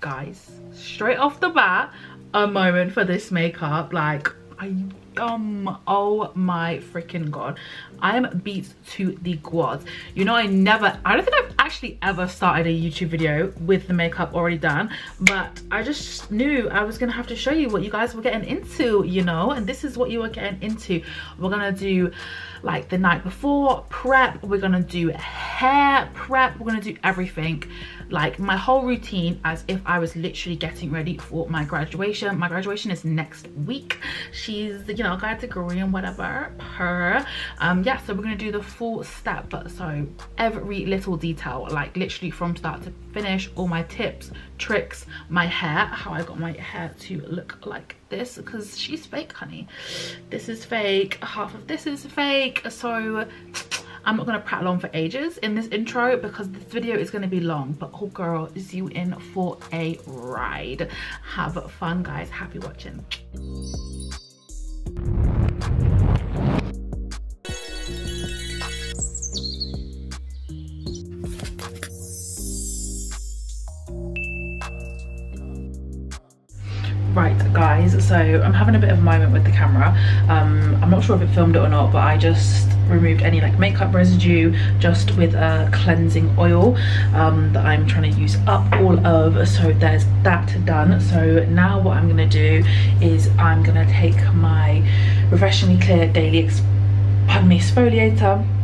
guys straight off the bat a moment for this makeup. Like you dumb oh my freaking god. I am beat to the quads. You know i never i don't think i've actually ever started a youtube video with the makeup already done but i just knew i was gonna have to show you what you guys were getting into you know? And this is what you were getting into. We're gonna do like the night before prep. We're gonna do hair prep. We're gonna do everything like my whole routine as if I was literally getting ready for my graduation. My graduation is next week. She's, you know, got a degree and whatever, her. Um, yeah, so we're gonna do the full step. But so every little detail, like literally from start to finish, all my tips, tricks, my hair, how I got my hair to look like this because she's fake, honey. This is fake, half of this is fake. So I'm not gonna prattle on for ages in this intro because this video is gonna be long, but oh girl, is you in for a ride. Have fun guys, happy watching. right guys so i'm having a bit of a moment with the camera um i'm not sure if it filmed it or not but i just removed any like makeup residue just with a cleansing oil um, that I'm trying to use up all of. So there's that done. So now what I'm gonna do is I'm gonna take my refreshingly clear daily pardon me exfoliator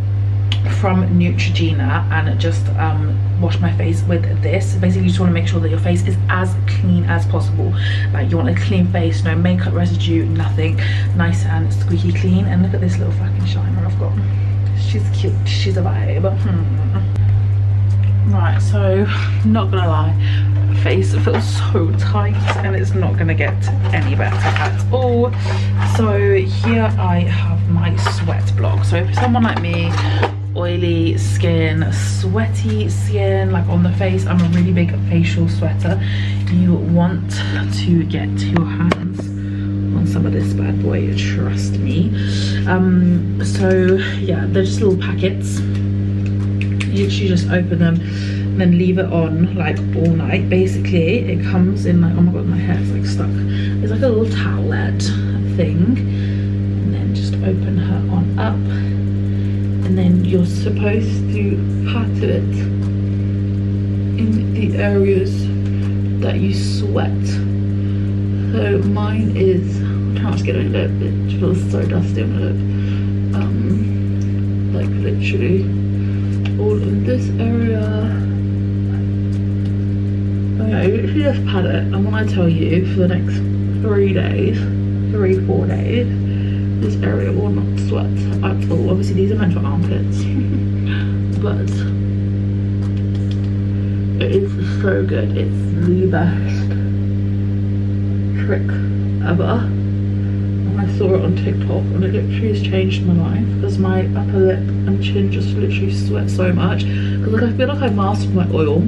from Neutrogena and just um, wash my face with this. Basically you just want to make sure that your face is as clean as possible. Like you want a clean face no makeup residue nothing. Nice and squeaky clean. And look at this little fucking shiner I've got. She's cute. She's a vibe. Hmm. right so not gonna lie. Face feels so tight and it's not gonna get any better at all. So here I have my sweat block. So for someone like me oily skin sweaty skin like on the face. I'm a really big facial sweater. You want to get your hands on some of this bad boy trust me. Um so yeah they're just little packets. You literally just open them and then leave it on like all night. Basically it comes in like oh my god my hair's like stuck. It's like a little towelette thing. And then just open her on up and then you're supposed to pat it in the areas that you sweat. So mine is how much get on lip it feels so dusty on my lip. Um like literally all in this area. Okay you literally just pat it. And when i tell you for the next three days three four days this area will not sweat at all. Obviously these are meant for armpits, but it is so good. It's the best trick ever. I saw it on TikTok and it literally has changed my life because my upper lip and chin just literally sweat so much because like I feel like I masked my oil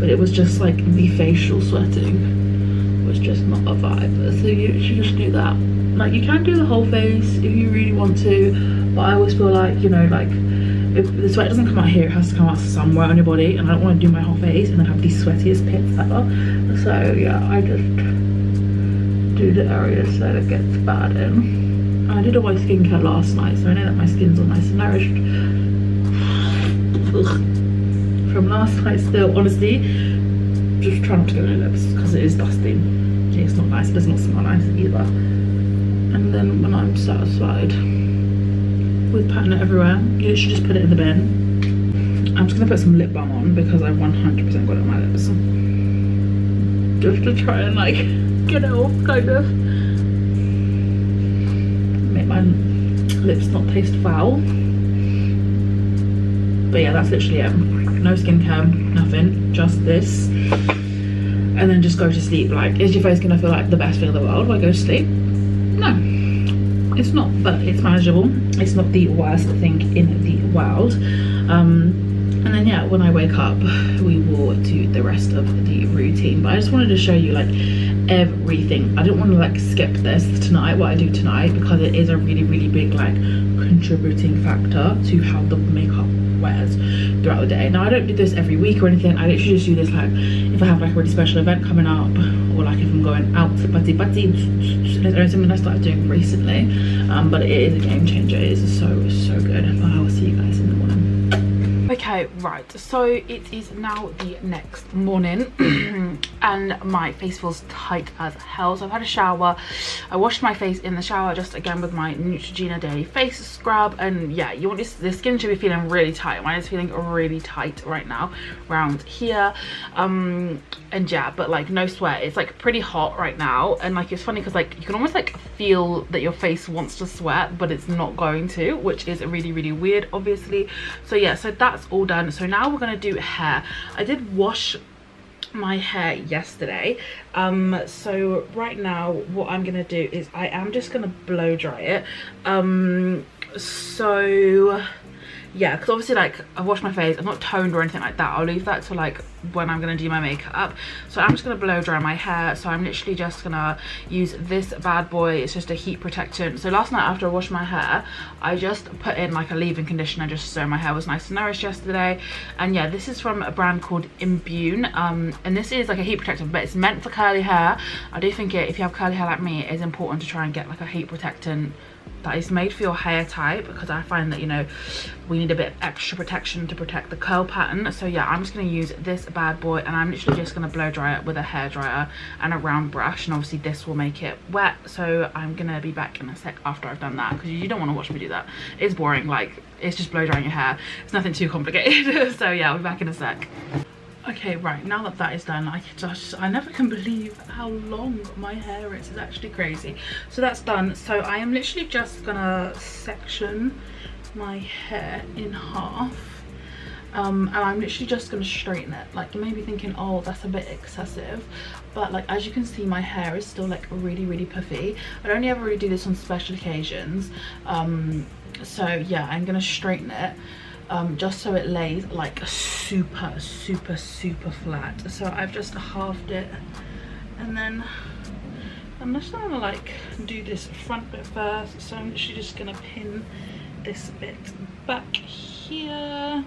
but it was just like the facial sweating was just not a vibe so you should just do that like you can do the whole face if you really want to but i always feel like you know like if the sweat doesn't come out here it has to come out somewhere on your body and i don't want to do my whole face and then have the sweatiest pits ever. So yeah i just do the areas that it gets bad in. I did a my skincare last night so i know that my skin's all nice and nourished. From last night still honestly just try not to go on my lips because it is dusting it's not nice it does not smell nice either and then when I'm satisfied with patting it everywhere, you should just put it in the bin. I'm just gonna put some lip balm on because I 100% got it on my lips. Just to try and like get it off, kind of. Make my lips not taste foul. But yeah, that's literally it. No skincare, nothing, just this. And then just go to sleep. Like, is your face gonna feel like the best thing in the world when I go to sleep? It's not but it's manageable. It's not the worst thing in the world. Um, and then yeah when i wake up we will do the rest of the routine. But i just wanted to show you like everything. I didn't want to like skip this tonight what i do tonight because it is a really really big like contributing factor to how the makeup wears throughout the day. Now i don't do this every week or anything. I literally just do this like if i have like a really special event coming up i'm going out to party it's something i started doing recently um, but it is a game changer. It is so so good. I will see you guys in the morning. Okay right. So it is now the next morning and my face feels tight as hell. So i've had a shower. I washed my face in the shower just again with my neutrogena daily face scrub. And yeah you want this the skin should be feeling really tight. Mine is feeling really tight right now around here. Um and yeah but like no sweat. It's like pretty hot right now. And like it's funny because like you can almost like feel that your face wants to sweat but it's not going to which is really really weird obviously. So yeah so that's all done. So now we're gonna do hair. I did wash my hair yesterday. Um so right now what i'm gonna do is i am just gonna blow dry it. Um so yeah because obviously like i've washed my face i'm not toned or anything like that. I'll leave that to like when i'm gonna do my makeup. So i'm just gonna blow dry my hair. So i'm literally just gonna use this bad boy. It's just a heat protectant. So last night after i washed my hair i just put in like a leave-in conditioner just so my hair was nice and nourished yesterday. And yeah this is from a brand called imbue um and this is like a heat protectant but it's meant for curly hair. I do think it if you have curly hair like me it is important to try and get like a heat protectant that is made for your hair type because I find that you know we need a bit of extra protection to protect the curl pattern. So yeah I'm just going to use this bad boy and I'm literally just going to blow dry it with a hair dryer and a round brush and obviously this will make it wet. So I'm going to be back in a sec after I've done that because you don't want to watch me do that. It's boring like it's just blow drying your hair. It's nothing too complicated. So yeah I'll be back in a sec okay right now that that is done i just i never can believe how long my hair is. It's actually crazy. So that's done. So i am literally just gonna section my hair in half um, and I'm literally just to straighten it. Like you may be thinking oh that's a bit excessive but like as you can see my hair is still like really really puffy. I only ever really do this on special occasions um, so yeah I'm gonna straighten it um, just so it lays like super super super flat. So I've just halved it. And then I'm just gonna like do this front bit first. So I'm literally just gonna pin this bit back here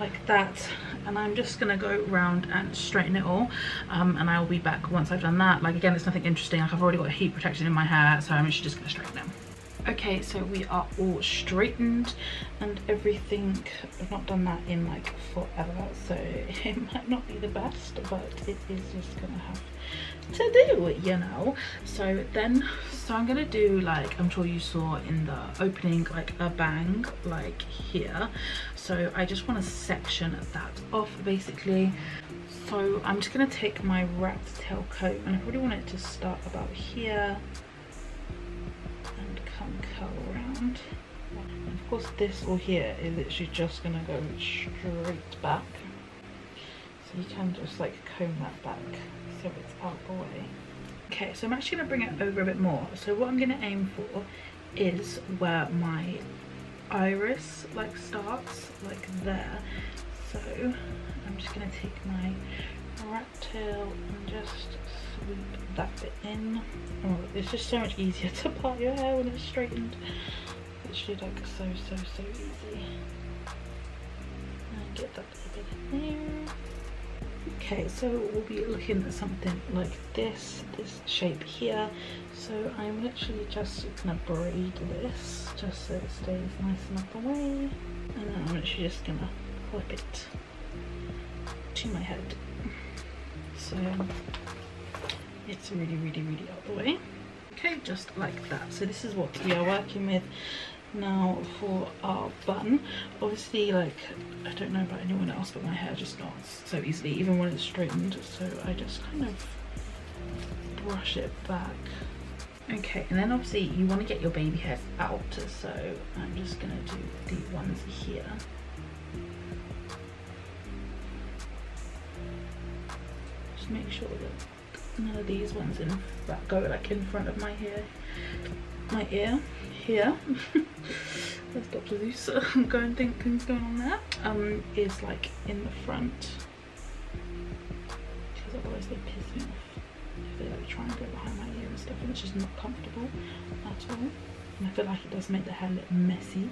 like that. And I'm just gonna go round and straighten it all. Um, and I'll be back once I've done that. Like again it's nothing interesting. Like I've already got heat protection in my hair so I'm just gonna straighten it okay so we are all straightened and everything i've not done that in like forever so it might not be the best but it is just gonna have to do you know? So then so i'm gonna do like i'm sure you saw in the opening like a bang like here. So i just want to section that off basically. So i'm just gonna take my rat tail coat and i really want it to start about here curl around. And of course this or here is literally just gonna go straight back. So you can just like comb that back so it's out the way. Okay, so I'm actually gonna bring it over a bit more. So what I'm gonna aim for is where my iris like starts, like there. So I'm just gonna take my rat tail and just sweep that bit in. Oh, it's just so much easier to part your hair when it's straightened. Literally like so, so, so easy. And get that bit in there. Okay, so we'll be looking at something like this, this shape here. So I'm literally just gonna braid this just so it stays nice and up the way. And then I'm literally just gonna clip it to my head. So it's really really really out the way. Okay just like that. So this is what we are working with now for our bun. Obviously like i don't know about anyone else but my hair just knots so easily even when it's straightened so i just kind of brush it back. Okay and then obviously you want to get your baby hairs out so i'm just gonna do the ones here just make sure that none of these ones in that go like in front of my hair my ear here. That's Dr. Seuss going thinking's going on there. Um is like in the front. Because otherwise they piss me off. If they like try and go behind my ear and stuff and it's just not comfortable at all. And I feel like it does make the hair look messy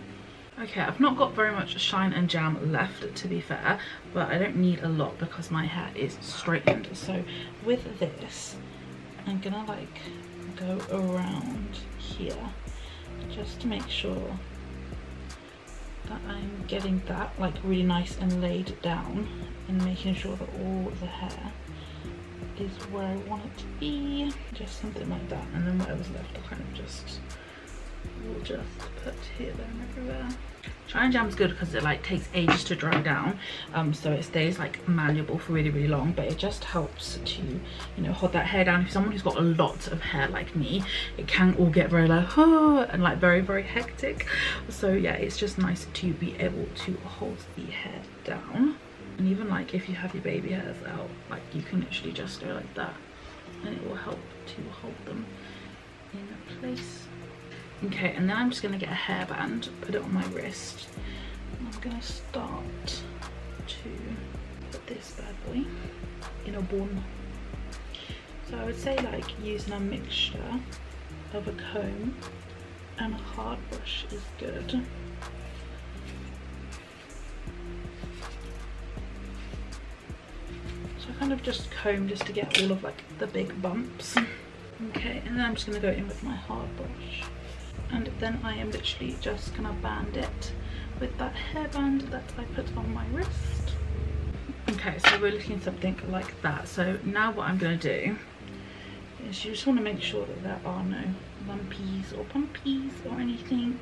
Okay, I've not got very much shine and jam left to be fair, but I don't need a lot because my hair is straightened. So with this, I'm gonna like go around here just to make sure that I'm getting that like really nice and laid down and making sure that all the hair is where I want it to be just something like that and then whatever's left I kind of just will just put here there. And everywhere Jam's good because it like takes ages to dry down um so it stays like malleable for really really long but it just helps to you know hold that hair down. If someone who's got a lot of hair like me it can all get very like oh and like very very hectic. So yeah it's just nice to be able to hold the hair down. And even like if you have your baby hairs out like you can literally just go like that and it will help to hold them in place okay and then i'm just to get a hairband put it on my wrist i'm to start to put this bad boy in a bun so i would say like using a mixture of a comb and a hard brush is good So I kind of just comb just to get all of like the big bumps. Okay, and then I'm just gonna go in with my hard brush. And then I am literally just gonna band it with that hairband that I put on my wrist. Okay, so we're looking something like that. So now what I'm gonna do is you just wanna make sure that there are no lumpies or bumpies or anything.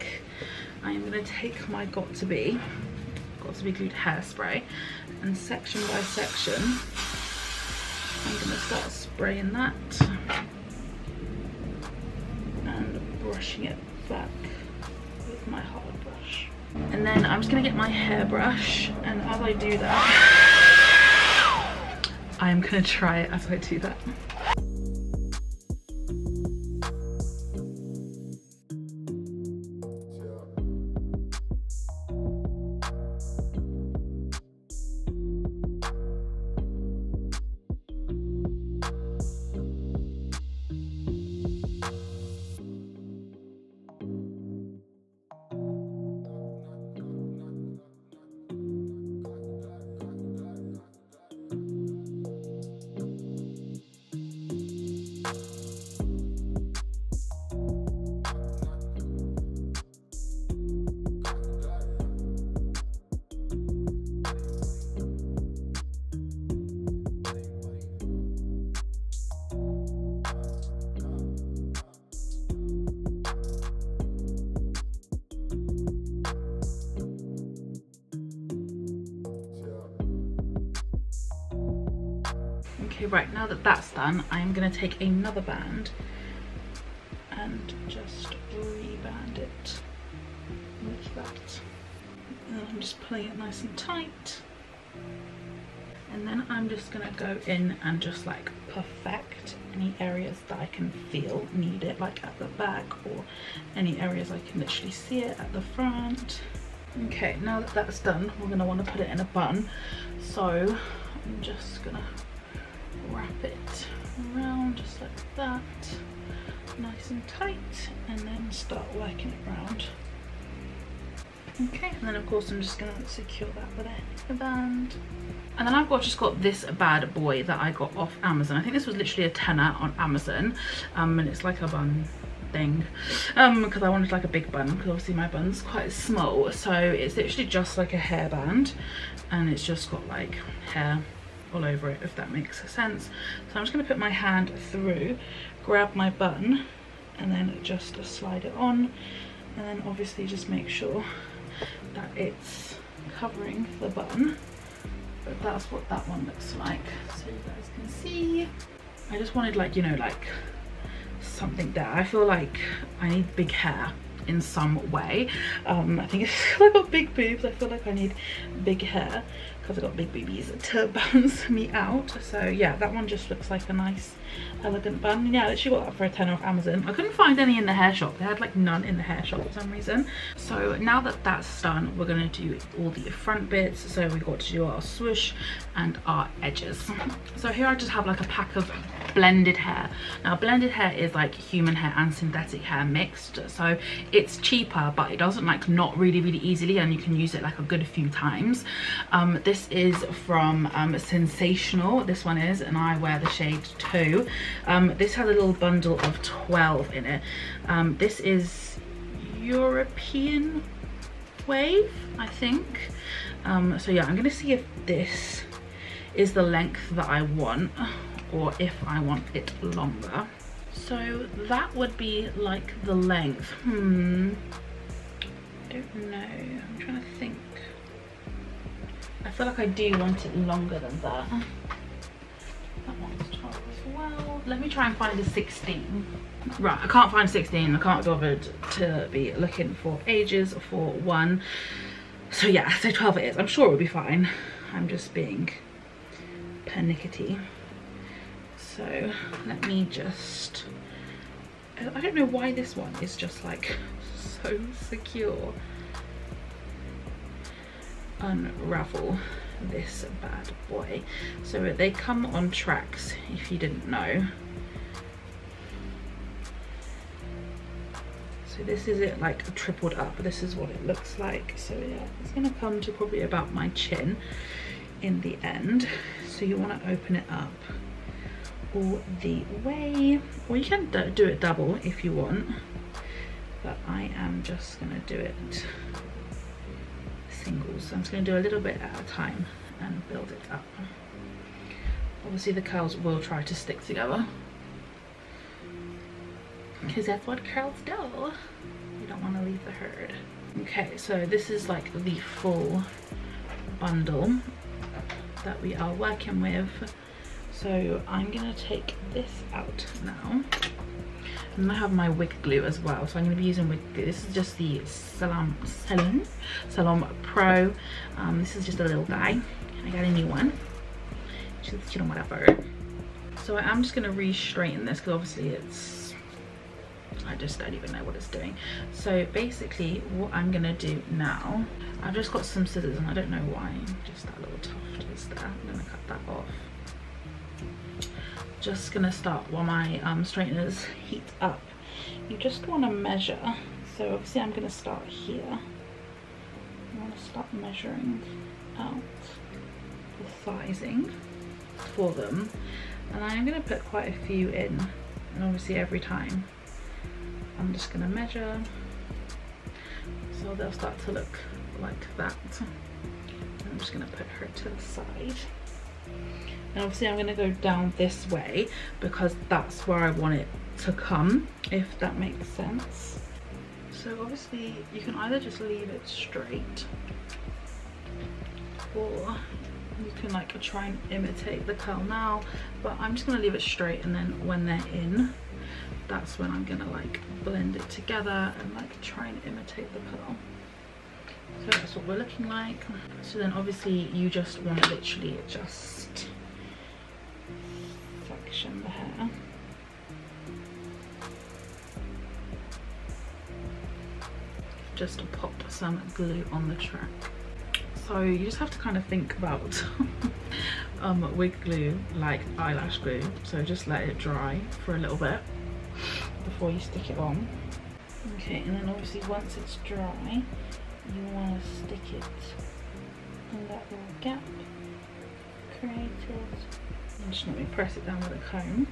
I am gonna take my got2b got to be glued hairspray and section by section I'm to start spraying that brushing it back with my hard brush. And then I'm just to get my hairbrush and as I do that, I'm to try it as I do that. Okay, right, now that that's done, I'm gonna take another band and just reband it with that. And I'm just pulling it nice and tight. And then I'm just gonna go in and just like perfect any areas that I can feel need it, like at the back or any areas I can literally see it at the front. Okay, now that that's done, we're gonna wanna put it in a bun. So I'm just gonna and tight and then start working it around okay and then of course i'm just to secure that with a band and then I've got just got this bad boy that I got off Amazon. I think this was literally a tenner on Amazon. Um, and it's like a bun thing. Um, because I wanted like a big bun because obviously my bun's quite small. So it's literally just like a hairband and it's just got like hair all over it if that makes sense so i'm just going to put my hand through grab my bun and then just slide it on. And then obviously just make sure that it's covering the bun but that's what that one looks like. So you guys can see. I just wanted like you know like something there. I feel like i need big hair in some way. Um i think it's i got big boobs. I feel like i need big hair because I've got big boobies to balance me out. So yeah, that one just looks like a nice elegant bun. Yeah, I literally got that for a 10 off Amazon. I couldn't find any in the hair shop. They had like none in the hair shop for some reason. So now that that's done, we're gonna do all the front bits. So we've got to do our swoosh and our edges. So here I just have like a pack of blended hair now blended hair is like human hair and synthetic hair mixed so it's cheaper but it doesn't like knot really really easily and you can use it like a good few times um, this is from um, Sensationnel this one is and i wear the shade 2 um, this has a little bundle of 12 in it um, this is european wave i think um, so yeah i'm gonna see if this is the length that i want or if I want it longer. So that would be like the length. Hmm. I don't know. I'm trying to think. I feel like I do want it longer than that. Uh. That one's 12 as well. Let me try and find a 16. Right, I can't find 16. I can't be bothered to be looking for ages for one. So yeah, so 12 it is. I'm sure it'll be fine. I'm just being pernickety so let me just I don't know why this one is just like so secure unravel this bad boy. So they come on tracks if you didn't know. So this is it like tripled up. This is what it looks like. So yeah it's gonna come to probably about my chin in the end. So you want to open it up all the way. Or you can do it double if you want but I am just gonna do it singles. So I'm just gonna do a little bit at a time and build it up. Obviously the curls will try to stick together. Because that's what curls do. You don't want to leave the herd. Okay so this is like the full bundle that we are working with. So I'm gonna take this out now. And I have my wig glue as well. So I'm gonna be using wig glue. This is just the Salon, Salon, Salon Pro. Um, this is just a little guy. I got a new one. Just, you know, whatever. So I'm just gonna re-straighten this because obviously it's, I just don't even know what it's doing. So basically what I'm gonna do now, I've just got some scissors and I don't know why, just that little tuft is there. I'm gonna cut that off just gonna start while my um, straighteners heat up. You just want to measure. So obviously I'm gonna start here. I want to start measuring out the sizing for them. And I'm gonna put quite a few in. And obviously every time I'm just gonna measure. So they'll start to look like that. I'm just gonna put her to the side and obviously I'm going to go down this way because that's where I want it to come if that makes sense. So obviously you can either just leave it straight or you can like try and imitate the curl now but I'm just gonna leave it straight and then when they're in that's when I'm gonna like blend it together and like try and imitate the curl. So that's what we're looking like. So then obviously you just want to literally just section the hair. Just to pop some glue on the track. So you just have to kind of think about um, wig glue like eyelash glue. So just let it dry for a little bit before you stick it on. Okay, and then obviously once it's dry, you want to stick it in that little gap created and just let me press it down with a comb.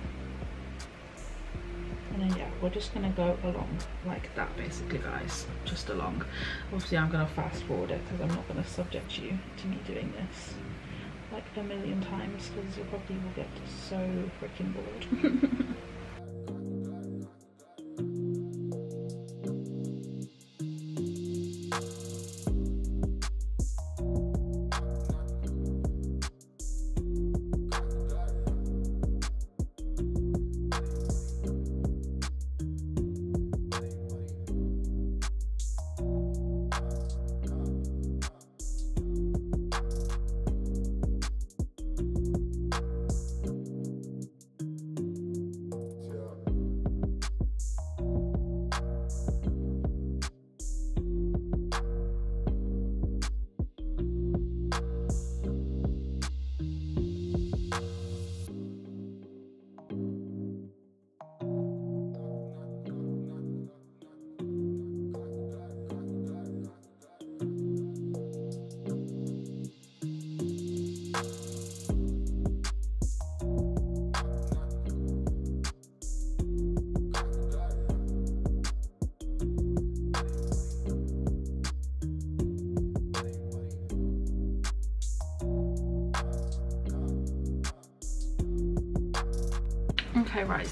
And then yeah we're just gonna go along like that basically guys. Just along. Obviously i'm gonna fast forward it because i'm not gonna subject you to me doing this like a million times because you probably will get so freaking bored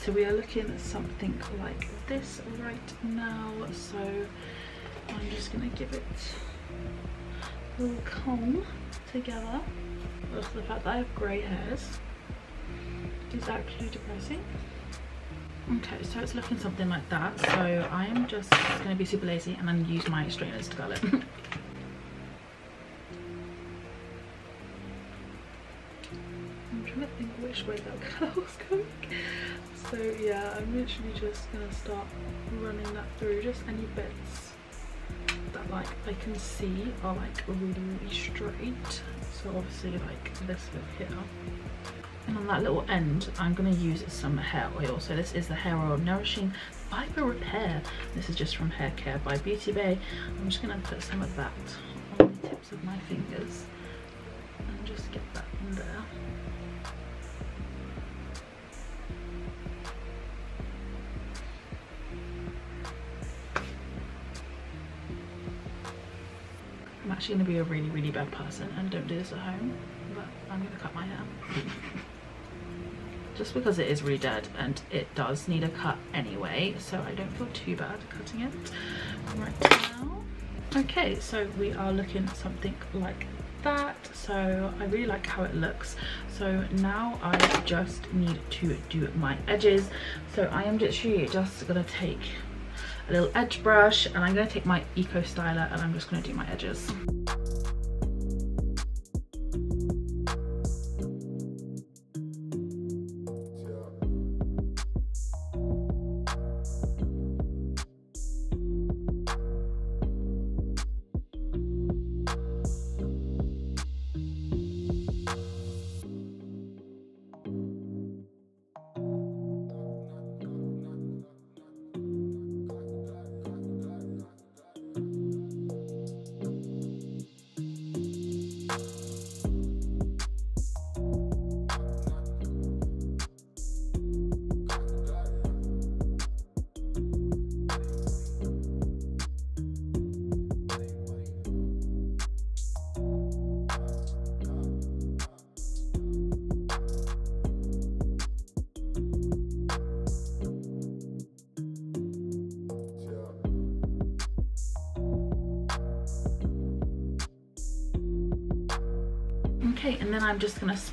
so we are looking at something like this right now. So i'm just gonna give it a little comb together. The fact that i have gray hairs is actually depressing. Okay so it's looking something like that. So i am just going to be super lazy and then use my straighteners to curl it. I'm trying to think which way that was going so yeah i'm literally just gonna start running that through. Just any bits that like i can see are like really really straight. So obviously like this bit here. And on that little end i'm going to use some hair oil. So this is the hair oil nourishing fiber repair. This is just from hair care by beauty bay. I'm just going to put some of that on the tips of my fingers and just get that in there actually going to be a really, really bad person and don't do this at home, but I'm going to cut my hair. Just because it is really dead and it does need a cut anyway, so I don't feel too bad cutting it right now. Okay, so we are looking at something like that so i really like how it looks so now i just need to do my edges so i am literally just gonna take a little edge brush and I'm going to take my Eco Styler and I'm just going to do my edges.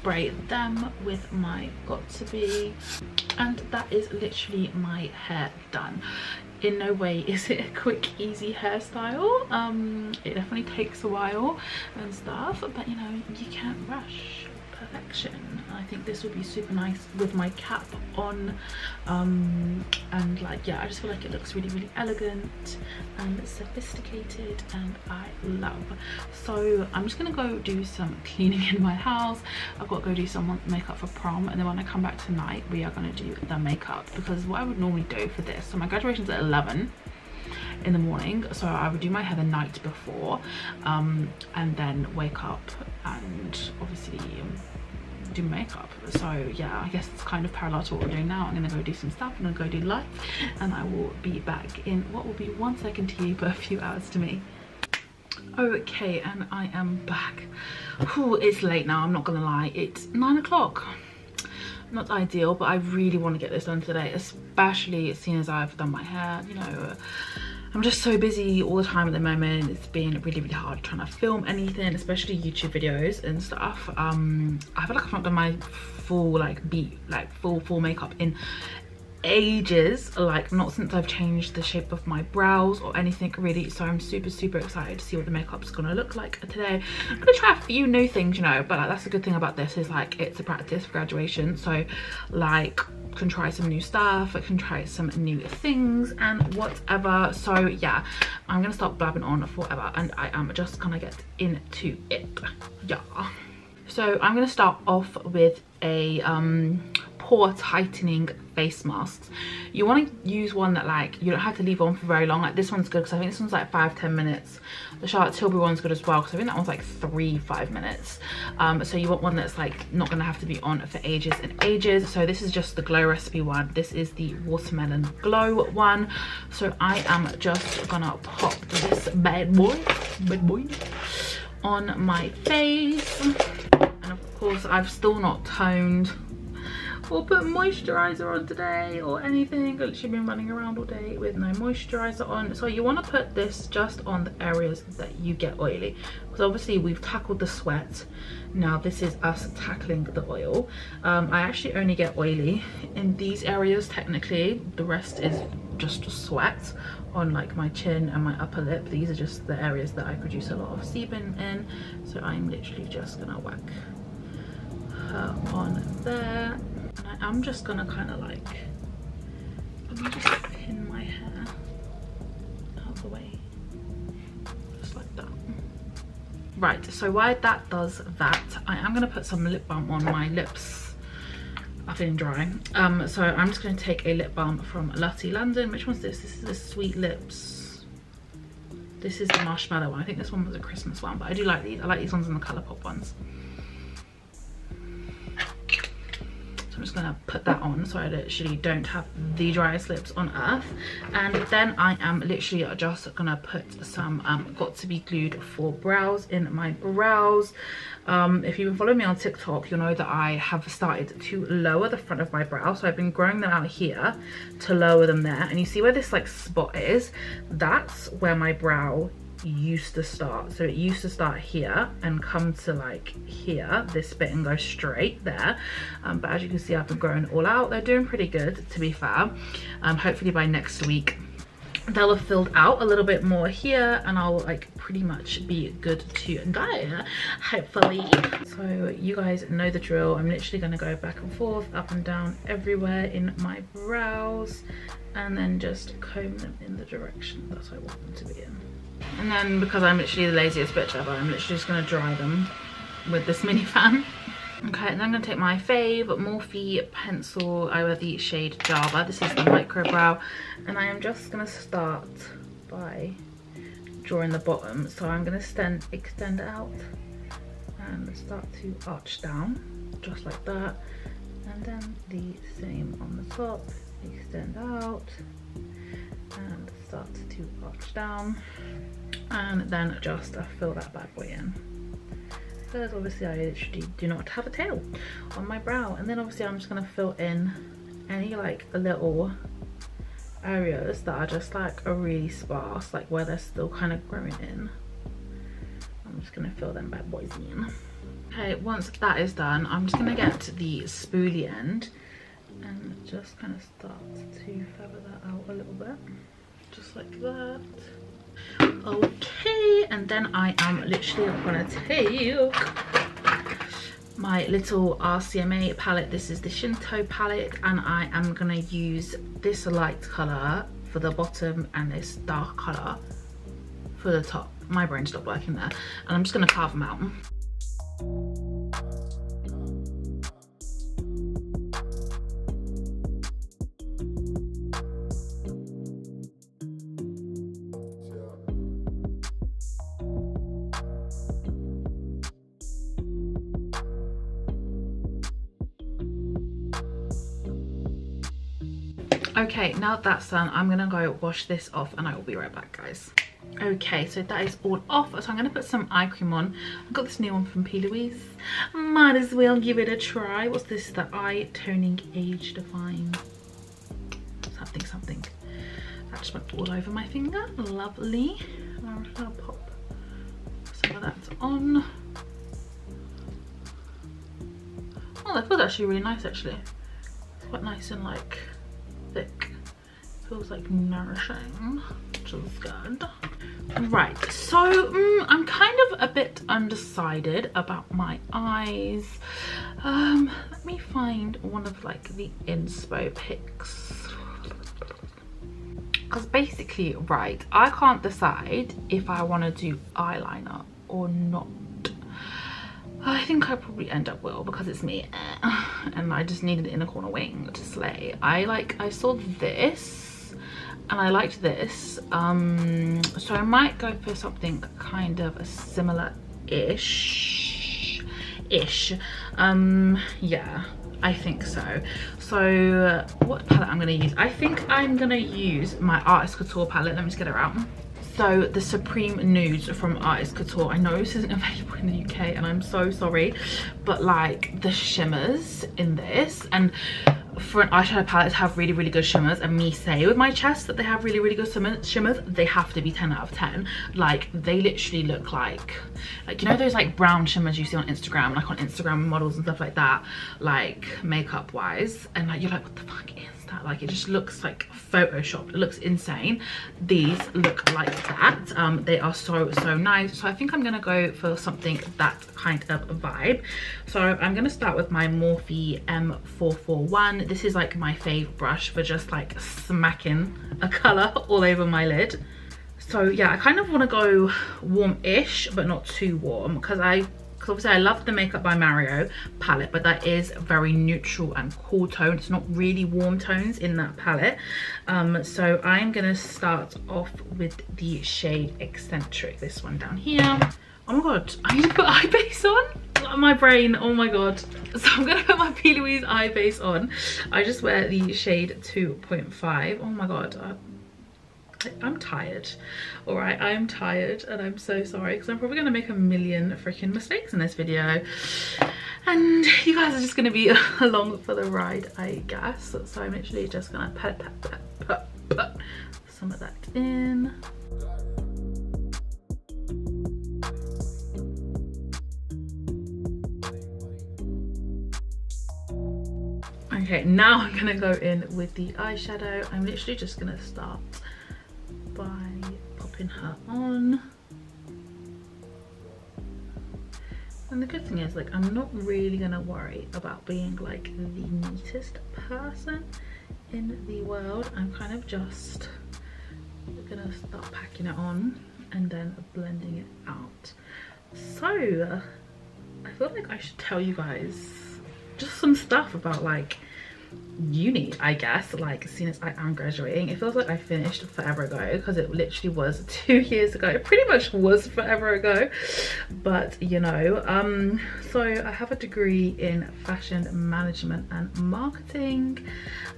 Spray them with my got2b. And that is literally my hair done. In no way is it a quick easy hairstyle. Um it definitely takes a while and stuff but you know you can't rush. Perfection i think this would be super nice with my cap on um and like yeah i just feel like it looks really really elegant and sophisticated and i love. So i'm just gonna go do some cleaning in my house. I've got to go do some makeup for prom and then when i come back tonight we are to do the makeup because what i would normally do for this so my graduation's at 11 in the morning so i would do my hair the night before um, and then wake up and obviously do makeup. So yeah i guess it's kind of parallel to what we're doing now. I'm gonna go do some stuff and i'm gonna go do life and i will be back in what will be one second to you but a few hours to me. Okay and i am back. Ooh, it's late now i'm not gonna lie. It's nine o'clock. Not ideal but i really want to get this done today especially seeing as i've done my hair you know I'm just so busy all the time at the moment. It's been really, really hard trying to film anything, especially YouTube videos and stuff. Um, I feel like I've not done my full like beat, like full, full makeup in ages like not since i've changed the shape of my brows or anything really so i'm super super excited to see what the makeup's gonna look like today i'm gonna try a few new things you know but like, that's a good thing about this is like it's a practice for graduation so like can try some new stuff i can try some new things and whatever. So yeah i'm gonna stop blabbing on forever and i am just gonna get into it. Yeah. So i'm gonna start off with a um pore tightening face masks you want to use one that like you don't have to leave on for very long. Like this one's good because i think this one's like five ten minutes the charlotte tilbury one's good as well because i think that one's like three five minutes. Um so you want one that's like not gonna have to be on for ages and ages. So this is just the glow recipe one. This is the watermelon glow one. So i am just gonna pop this bad boy bad boy on my face. And of course i've still not toned or put moisturizer on today or anything. I've been running around all day with no moisturizer on. So you want to put this just on the areas that you get oily. Because obviously we've tackled the sweat. Now this is us tackling the oil. Um, I actually only get oily in these areas technically. The rest is just sweat on like my chin and my upper lip these are just the areas that i produce a lot of sebum in so i'm literally just gonna whack her on there and I am just gonna kind of like let me just pin my hair out of the way just like that right so while that does that i am gonna put some lip balm on my lips are feeling dry. Um, so I'm just to take a lip balm from Lottie London. Which one's this? This is the Sweet Lips. This is the marshmallow one. I think this one was a Christmas one, but I do like these. I like these ones and the Colourpop ones. Just gonna put that on so I literally don't have the driest lips on earth. And then I am literally just gonna put some um, Got2b Glued for brows in my brows. Um, if you've been following me on TikTok, you'll know that I have started to lower the front of my brow. So I've been growing them out here to lower them there. And you see where this like spot is? That's where my brow used to start so it used to start here and come to like here this bit and go straight there. Um, but as you can see I've been growing all out. They're doing pretty good to be fair. Um, hopefully by next week they'll have filled out a little bit more here and I'll like pretty much be good to go. Hopefully. So you guys know the drill. I'm literally going to go back and forth up and down everywhere in my brows and then just comb them in the direction that I want them to be in and then because I'm literally the laziest bitch ever, I'm literally just gonna dry them with this mini fan. Okay, and then I'm gonna take my fave Morphe pencil. I wear the shade Java. This is the micro brow. And I am just gonna start by drawing the bottom. So I'm gonna extend, extend out and start to arch down, just like that. And then the same on the top, extend out and start to arch down. And then just uh, fill that bad boy in. Because obviously I literally do not have a tail on my brow. And then obviously I'm just going to fill in any like little areas that are just like a really sparse like where they're still kind of growing in. I'm just going to fill them bad boys in. Okay once that is done I'm just going to get the spoolie end just kind of start to feather that out a little bit. Just like that. Okay and then i am literally gonna take my little rcma palette. This is the shinto palette and i am gonna use this light color for the bottom and this dark color for the top. My brain stopped working there and i'm just gonna carve them out okay now that's done i'm gonna go wash this off and i will be right back guys. Okay so that is all off. So i'm gonna put some eye cream on. I got this new one from p. Louise. Might as well give it a try. What's this? The eye toning age define something something. That just went all over my finger. Lovely. I'm pop some of that on. Oh that feels actually really nice actually. It's quite nice and like thick. Feels like nourishing, which is good. Right, so mm, I'm kind of a bit undecided about my eyes. Um, let me find one of like the inspo pics. Because basically, right, I can't decide if I want to do eyeliner or not. I think I probably end up will because it's me and I just need an inner corner wing to slay. I like, I saw this and I liked this. Um, so I might go for something kind of a similar-ish. Ish. Um, yeah, I think so. So what palette I'm gonna use? I think I'm gonna use my Artist Couture palette. Let me just get it out. so the Supreme Nudes from Artist Couture. I know this isn't available in the UK and I'm so sorry, but like the shimmers in this and for an eyeshadow palette to have really really good shimmers and me say with my chest that they have really really good shimmers they have to be 10 out of 10 like they literally look like like you know those like brown shimmers you see on instagram like on instagram models and stuff like that? Like makeup wise and like you're like what the fuck is that like it just looks like photoshopped. It looks insane. These look like that. Um they are so so nice. So i think i'm gonna go for something that kind of vibe. So i'm gonna start with my morphe m441 this is like my fave brush for just like smacking a color all over my lid. So yeah i kind of want to go warm-ish but not too warm because i because obviously I love the Makeup by Mario palette, but that is very neutral and cool tone. It's not really warm tones in that palette. Um, so I'm gonna start off with the shade Eccentric, this one down here. Oh my God, I need to put eye base on? my brain oh my god so i'm gonna put my p louise eye base on i just wear the shade 2.5 oh my god I'm tired. All right, I'm tired and I'm so sorry because I'm probably going to make a million freaking mistakes in this video. And you guys are just going to be along for the ride, I guess. So I'm literally just going to put, put, put, put, some of that in. Okay, now I'm gonna go in with the eyeshadow. I'm literally just gonna start her on. And the good thing is like I'm not really gonna worry about being like the neatest person in the world. I'm kind of just gonna start packing it on and then blending it out. So I feel like I should tell you guys just some stuff about like uni i guess like as i am graduating it feels like i finished forever ago because it literally was two years ago. It pretty much was forever ago. But you know um so i have a degree in fashion management and marketing.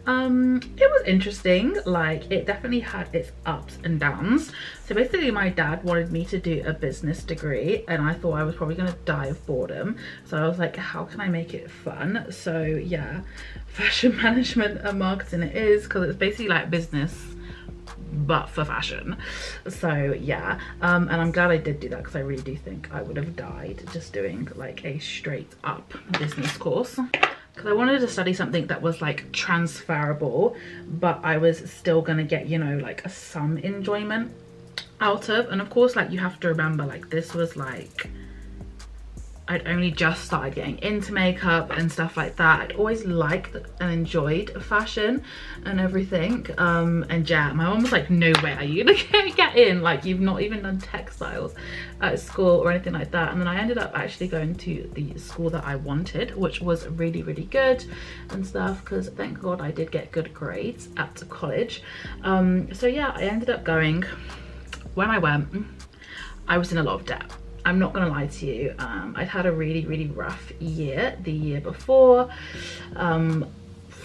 Um it was interesting. Like it definitely had its ups and downs. So basically my dad wanted me to do a business degree and i thought i was probably going to die of boredom. So i was like how can i make it fun? So yeah fashion management and marketing it is because it's basically like business but for fashion. So yeah um, and i'm glad i did do that because i really do think i would have died just doing like a straight up business course. Because I wanted to study something that was like transferable but I was still gonna get you know like some enjoyment out of. And of course like you have to remember like this was like I'd only just started getting into makeup and stuff like that. I'd always liked and enjoyed fashion and everything. Um, and yeah, my mom was like, no way are you gonna get in? Like you've not even done textiles at school or anything like that. And then I ended up actually going to the school that I wanted, which was really, really good and stuff because thank God I did get good grades at college. Um, so yeah, I ended up going, when I went, I was in a lot of debt I'm not gonna lie to you, um, I'd had a really, really rough year the year before. Um,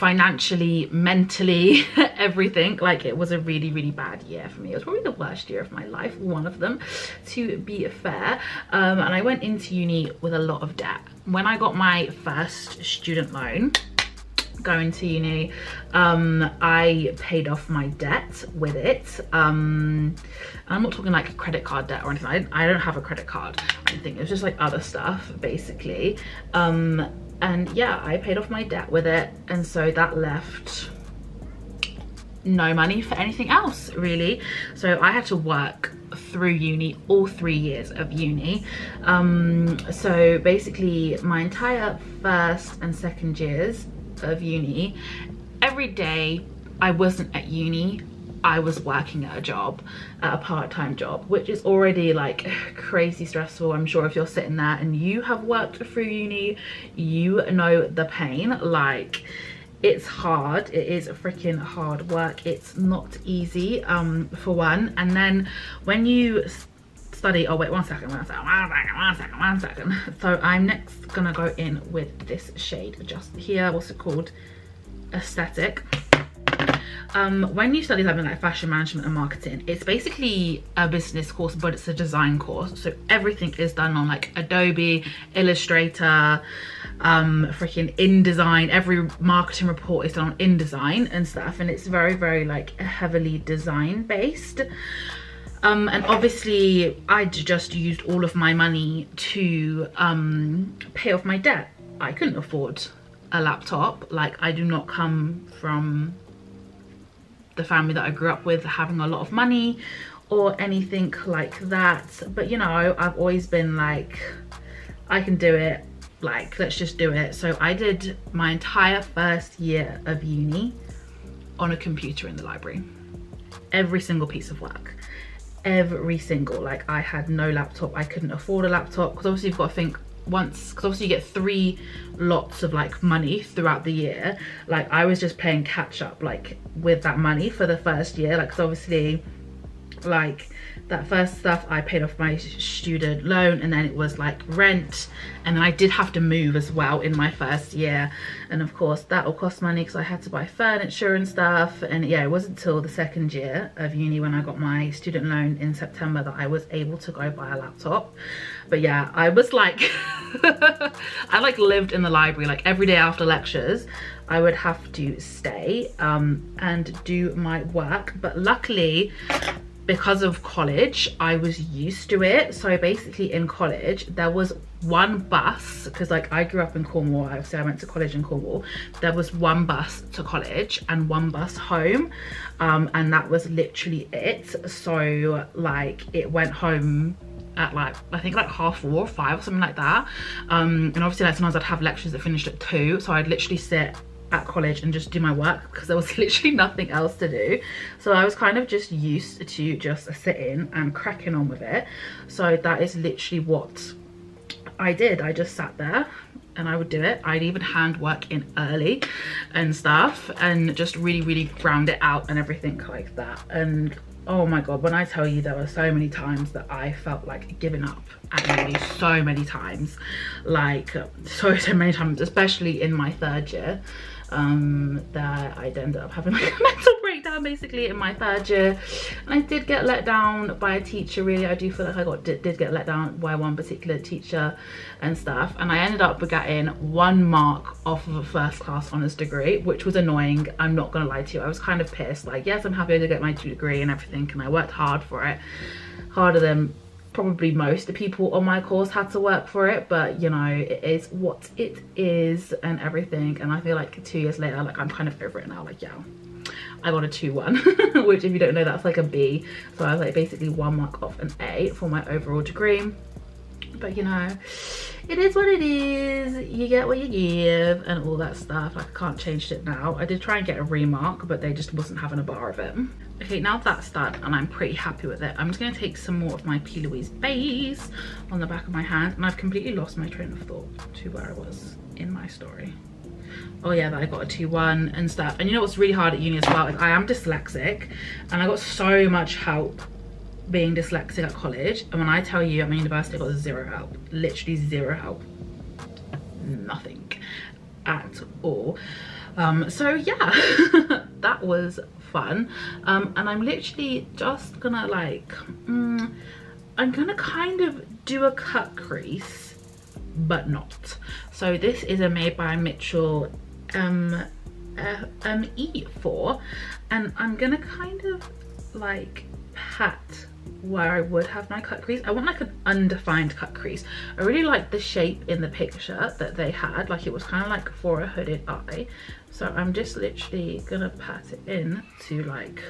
financially, mentally, everything. Like it was a really, really bad year for me. It was probably the worst year of my life, one of them, to be fair. Um, and I went into uni with a lot of debt. When I got my first student loan, going to uni. Um i paid off my debt with it. Um i'm not talking like credit card debt or anything. I, I don't have a credit card or anything. Was just like other stuff basically. Um and yeah i paid off my debt with it. And so that left no money for anything else really. So i had to work through uni all three years of uni. Um so basically my entire first and second years of uni, every day I wasn't at uni, I was working at a job, at a part-time job, which is already like crazy stressful. I'm sure if you're sitting there and you have worked through uni, you know the pain. Like it's hard, it is a freaking hard work. It's not easy um, for one. And then when you study, oh wait, one second, one second, one second, one second. So I'm next gonna go in with this shade just here, what's it called? Aesthetic. um, when you study something like fashion management and marketing, it's basically a business course, but it's a design course. So everything is done on like Adobe, Illustrator, um, freaking InDesign. Every marketing report is done on InDesign and stuff. And it's very, very like heavily design based. Um, and obviously I'd just used all of my money to um, pay off my debt. I couldn't afford a laptop. Like I do not come from the family that I grew up with having a lot of money or anything like that. But you know, I've always been like, I can do it. Like, let's just do it. So I did my entire first year of uni on a computer in the library. Every single piece of work every single like i had no laptop. I couldn't afford a laptop. Because obviously you've got to think once because obviously you get three lots of like money throughout the year. Like i was just playing catch up like with that money for the first year. Like obviously like that first stuff I paid off my student loan and then it was like rent. And then I did have to move as well in my first year. And of course that will cost money because I had to buy furniture and stuff. And yeah it wasn't until the second year of uni when I got my student loan in September that I was able to go buy a laptop. But yeah I was like I like lived in the library. Like every day after lectures I would have to stay um, and do my work. But luckily because of college i was used to it. So basically in college there was one bus because like i grew up in cornwall. I say i went to college in cornwall. There was one bus to college and one bus home um, and that was literally it. So like it went home at like I think like half four or five or something like that. Um and obviously like sometimes I'd have lectures that finished at two. So I'd literally sit at college and just do my work because there was literally nothing else to do. So i was kind of just used to just sitting and cracking on with it. So that is literally what i did. I just sat there and i would do it. I'd even hand work in early and stuff and just really really ground it out and everything like that. And oh my god when i tell you there were so many times that i felt like giving up at uni so many times like so so many times especially in my third year um, that I'd end up having like a mental breakdown basically in my third year. And I did get let down by a teacher really. I do feel like I got did, did get let down by one particular teacher and stuff. And I ended up getting one mark off of a first class honours degree, which was annoying. I'm not gonna lie to you. I was kind of pissed. Like, yes, I'm happy to get my degree and everything and I worked hard for it. Harder than probably most the people on my course had to work for it but you know it is what it is and everything and i feel like two years later like i'm kind of over it now like yeah I got a 2-1, which if you don't know, that's like a B. So I was like basically one mark off an A for my overall degree. But you know, it is what it is. You get what you give and all that stuff. I can't change it now. I did try and get a remark, but they just wasn't having a bar of it. Okay, now that's done and I'm pretty happy with it, I'm just gonna take some more of my P. Louise base on the back of my hand and I've completely lost my train of thought to where I was in my story. Oh yeah, that I got a 2-1 and stuff. And you know what's really hard at uni as well? I am dyslexic and I got so much help being dyslexic at college. And when I tell you at my university I got zero help, literally zero help, nothing at all. Um, so yeah, that was fun um, and i'm literally just gonna like mm, i'm gonna kind of do a cut crease but not so this is a made by mitchell um uh, um e4 and i'm gonna kind of like pat where I would have my cut crease. I want like an undefined cut crease. I really like the shape in the picture that they had. Like it was kind of like for a hooded eye. So I'm just literally gonna pat it in to like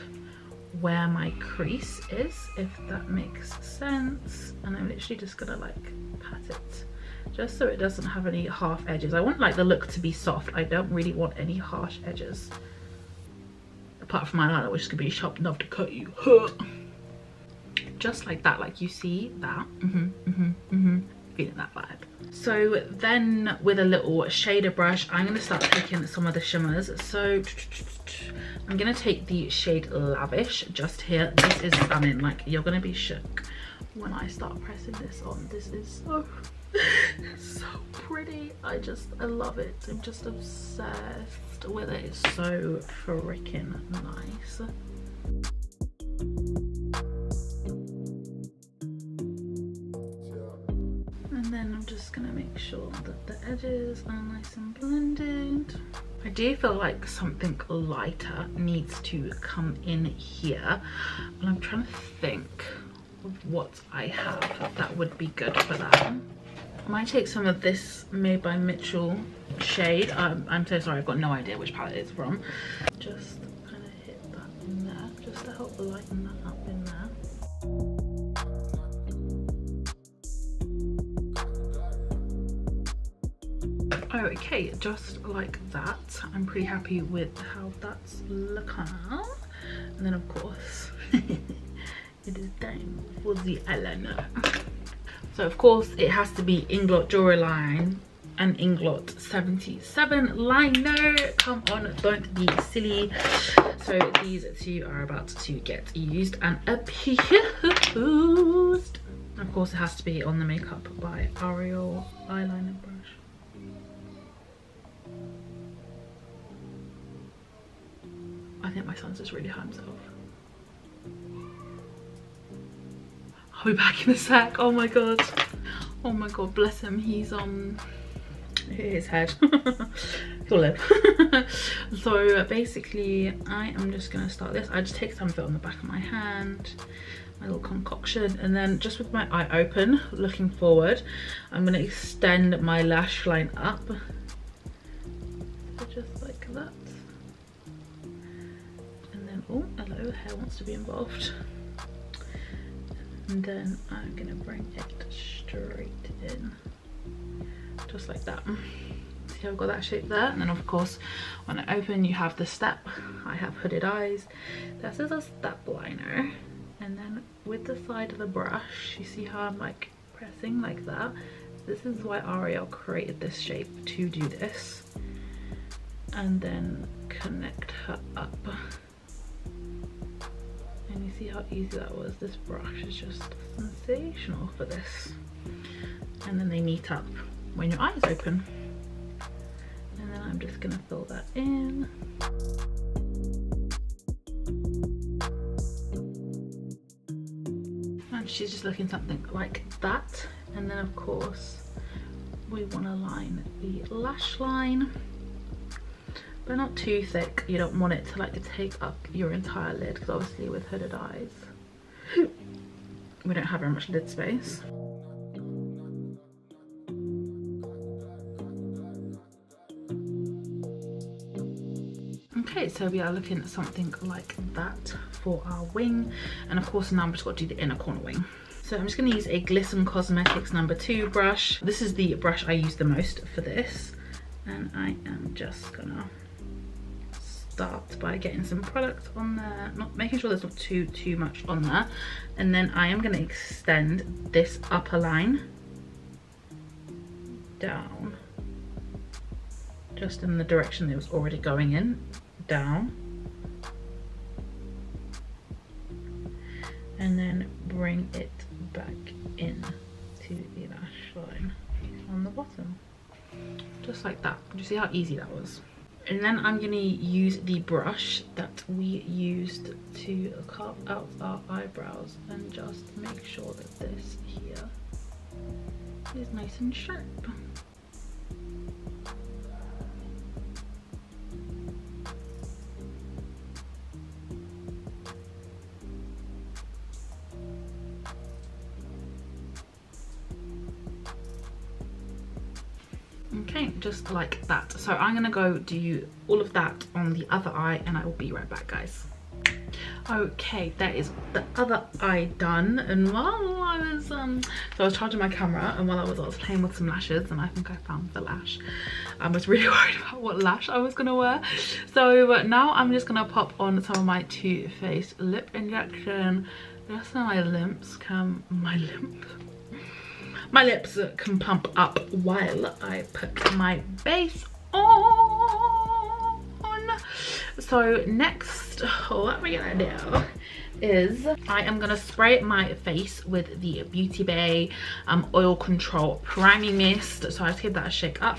where my crease is, if that makes sense. And I'm literally just gonna like pat it just so it doesn't have any half edges. I want like the look to be soft. I don't really want any harsh edges. Apart from my eyeliner, which gonna be sharp enough to cut you. just like that, like you see that. Mm -hmm, mm -hmm, mm -hmm. Feeling that vibe. So then with a little shader brush, I'm gonna start taking some of the shimmers. So I'm gonna take the shade Lavish just here. This is stunning, like you're gonna be shook when I start pressing this on. This is so so pretty. I just, I love it. I'm just obsessed with it. It's so freaking nice. Edges are nice and blended. I do feel like something lighter needs to come in here. And I'm trying to think of what I have that would be good for that. I might take some of this Made by Mitchell shade. Um, I'm so sorry, I've got no idea which palette it's from. Just kind of hit that in there, just to help lighten that up okay just like that i'm pretty happy with how that's looking and then of course it is time for the eyeliner. So of course it has to be inglot line and inglot 77 liner. Come on don't be silly. So these two are about to get used and abused. Of course it has to be on the makeup by ariel eyeliner I think my son's just really hurt himself. I'll be back in a sec. Oh my god. Oh my god, bless him. He's um his head. So basically I am just gonna start this. I just take some of it on the back of my hand my little concoction and then just with my eye open looking forward I'm going to extend my lash line up so just oh hello hair wants to be involved. And then I'm gonna bring it straight in. Just like that. See I've got that shape there. And then of course when I open you have the step. I have hooded eyes. This is a step liner. And then with the side of the brush you see how I'm like pressing like that? This is why Ariel created this shape to do this. And then connect her up and you see how easy that was. This brush is just sensational for this. And then they meet up when your eyes open. And then I'm just gonna fill that in. And she's just looking something like that. And then of course we want to line the lash line not too thick you don't want it to like take up your entire lid because obviously with hooded eyes we don't have very much lid space okay so we are looking at something like that for our wing and of course now I'm just to do the inner corner wing so I'm just going to use a Glisten Cosmetics number two brush. This is the brush I use the most for this. And I am just gonna start by getting some product on there. Not making sure there's not too too much on there. And then i am going to extend this upper line down just in the direction it was already going in down. And then bring it back in to the lash line on the bottom. Just like that. Do you see how easy that was and then I'm going to use the brush that we used to carve out our eyebrows and just make sure that this here is nice and sharp. Okay just like that. So i'm gonna go do all of that on the other eye and i will be right back guys. Okay that is the other eye done. And while i was um so i was charging my camera and while i was i was playing with some lashes and i think i found the lash. I was really worried about what lash i was gonna wear. So now i'm just gonna pop on some of my Too Faced lip injection. Just so my lips come my limp my lips can pump up while I put my base on. so next what we're gonna do is I am gonna spray my face with the Beauty Bay um, Oil Control Priming Mist. So I just give that a shake up.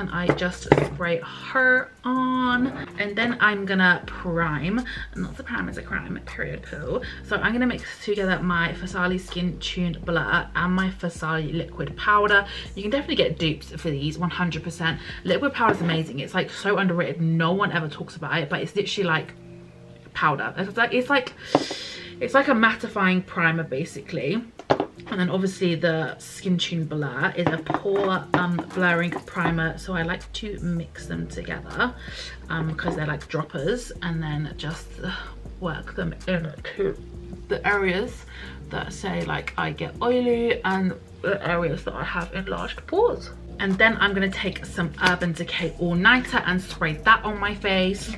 And I just spray her on. And then I'm gonna prime not the prime is a crime period pill so I'm gonna mix together my Fasali Skin Tuned Blur and my Fasali Liquid Powder. You can definitely get dupes for these 100% liquid powder is amazing. It's like so underrated. No one ever talks about it but it's literally like powder. It's like it's like it's like a mattifying primer basically and then obviously the Skin Tune Blur is a pore um, blurring primer. So I like to mix them together because um, they're like droppers and then just uh, work them into the areas that say like I get oily and the areas that I have enlarged pores. And then I'm to take some Urban Decay All Nighter and spray that on my face.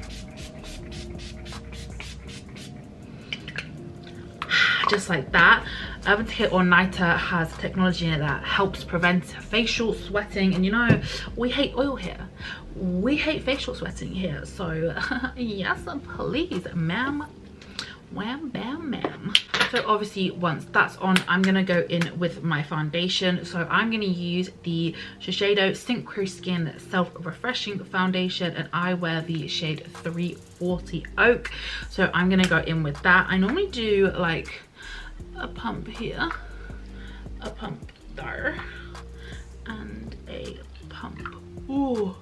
Just like that. Urban Decay All Nighter has technology in it that helps prevent facial sweating. And you know, we hate oil here. We hate facial sweating here. So yes, please, ma'am. Wham, bam, ma'am. So obviously once that's on, I'm gonna go in with my foundation. So I'm gonna use the Shiseido Synchro Skin Self-Refreshing Foundation and I wear the shade 340 Oak. So I'm gonna go in with that. I normally do like a pump here, a pump there, and a pump. Ooh,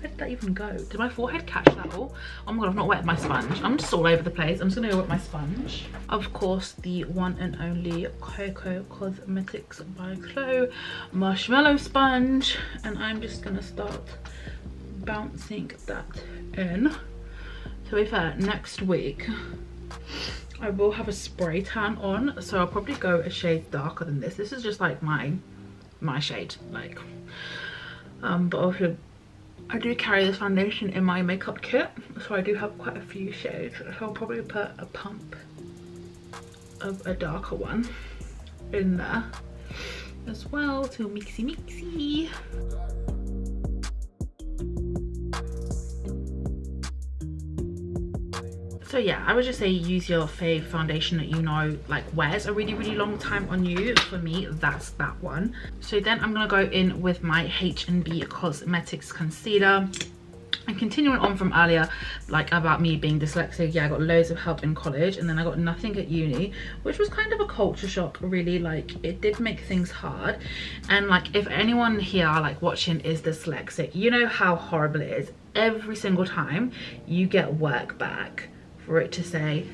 where did that even go? Did my forehead catch that all? Oh my god, I've not wet my sponge. I'm just all over the place. I'm just gonna go wet my sponge. Of course, the one and only Koko Cosmetics by Chloe Marshmallow Sponge. And I'm just gonna start bouncing that in. To be fair, next week, I will have a spray tan on, so I'll probably go a shade darker than this. This is just like my my shade, like. Um, but also, I do carry this foundation in my makeup kit, so I do have quite a few shades. So I'll probably put a pump of a darker one in there as well to mixy mixy. So yeah i would just say use your fave foundation that you know like wears a really really long time on you. For me that's that one. So then i'm gonna go in with my HNB cosmetics concealer. And continuing on from earlier like about me being dyslexic yeah i got loads of help in college and then i got nothing at uni which was kind of a culture shock really. Like it did make things hard. And like if anyone here like watching is dyslexic you know how horrible it is. Every single time you get work back for it to say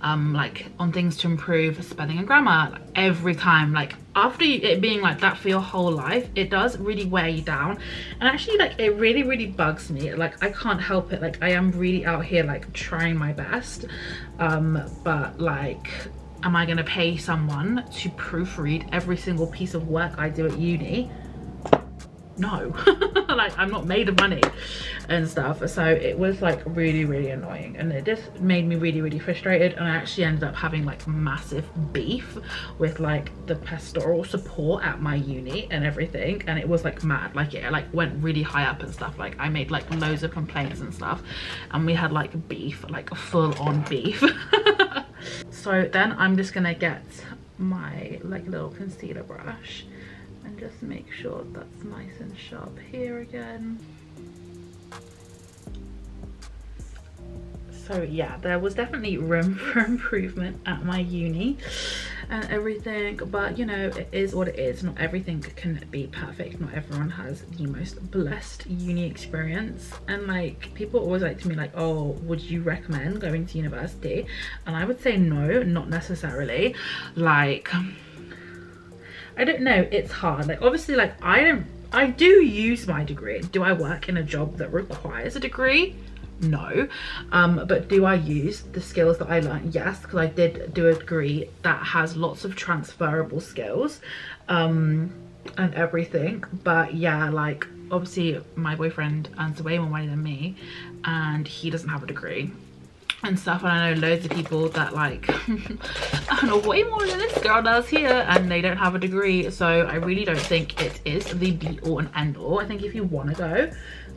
um like on things to improve spelling and grammar. Like, every time like after it being like that for your whole life it does really wear you down. And actually like it really really bugs me. Like i can't help it. Like i am really out here like trying my best. Um but like am i gonna pay someone to proofread every single piece of work i do at uni no. Like i'm not made of money and stuff. So it was like really really annoying. And it just made me really really frustrated. And i actually ended up having like massive beef with like the pastoral support at my uni and everything. And it was like mad. Like it like went really high up and stuff. Like i made like loads of complaints and stuff. And we had like beef like full on beef. So then i'm just gonna get my like little concealer brush and just make sure that's nice and sharp here again. So yeah, there was definitely room for improvement at my uni and everything but you know it is what it is. Not everything can be perfect. Not everyone has the most blessed uni experience. And like people always like to me like oh would you recommend going to university? And i would say no not necessarily. Like I don't know, it's hard. Like obviously like I don't, I do use my degree. Do I work in a job that requires a degree? No. Um, but do I use the skills that I learned? Yes, because I did do a degree that has lots of transferable skills um, and everything. But yeah, like obviously my boyfriend earns way more money than me and he doesn't have a degree and stuff and I know loads of people that like I know way more than this girl does here and they don't have a degree so I really don't think it is the be all and end all. I think if you want to go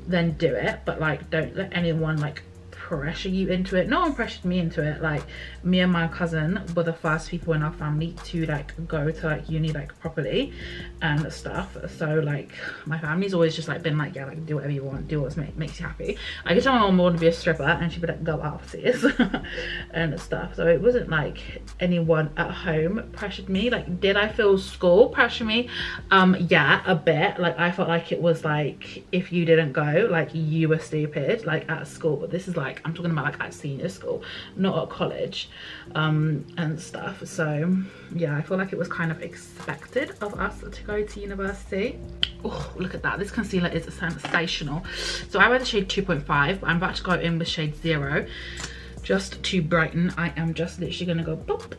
then do it but like don't let anyone like pressure you into it. No one pressured me into it. Like me and my cousin were the first people in our family to like go to like uni like properly and stuff. So like my family's always just like been like yeah like do whatever you want. Do what make, makes you happy. I could tell my mom wanted to be a stripper and she'd be like go sis. And stuff. So it wasn't like anyone at home pressured me. Like did i feel school pressure me? Um yeah a bit. Like i felt like it was like if you didn't go like you were stupid like at school. But this is like i'm talking about like at senior school not at college um, and stuff. So yeah, I feel like it was kind of expected of us to go to university. Oh, look at that. This concealer is sensational. So I wear the shade 2.5, but I'm about to go in with shade 0 just to brighten. I am just literally going to go boop,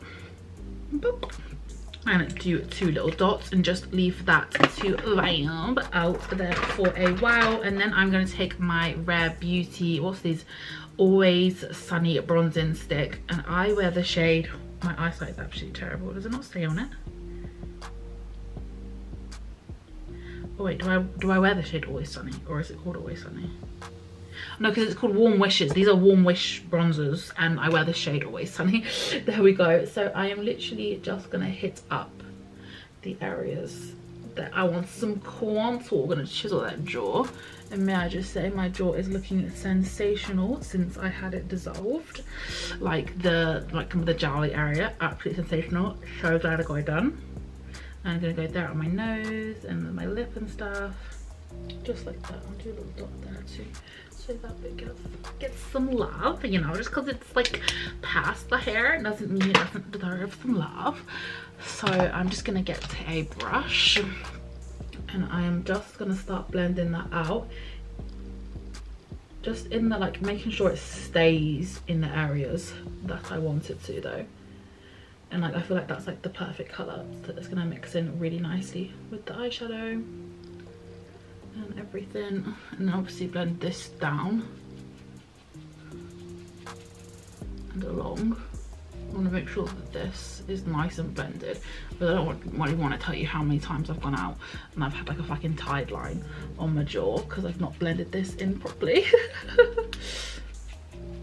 boop, and do two little dots and just leave that to vibe out there for a while and then i'm going to take my rare beauty what's these always sunny bronzing stick and i wear the shade my eyesight is absolutely terrible. Does it not stay on it? Oh wait do i do i wear the shade always sunny or is it called always sunny? No because it's called warm wishes. These are warm wish bronzers and i wear the shade always sunny. There we go. So i am literally just gonna hit up the areas that i want some contour gonna chisel that jaw and may I just say my jaw is looking sensational since I had it dissolved. Like the like the jowly area absolutely sensational. So glad I got it done. I'm gonna go there on my nose and my lip and stuff. Just like that. I'll do a little dot there too. So that bit gets, gets some love you know just because it's like past the hair. It doesn't mean it doesn't deserve some love. So I'm just gonna get a brush and I am just gonna start blending that out. Just in the like making sure it stays in the areas that I want it to though. And like I feel like that's like the perfect color that it's gonna mix in really nicely with the eyeshadow and everything. And obviously blend this down and along want to make sure that this is nice and blended but I don't really want to tell you how many times I've gone out and I've had like a fucking tide line on my jaw because I've not blended this in properly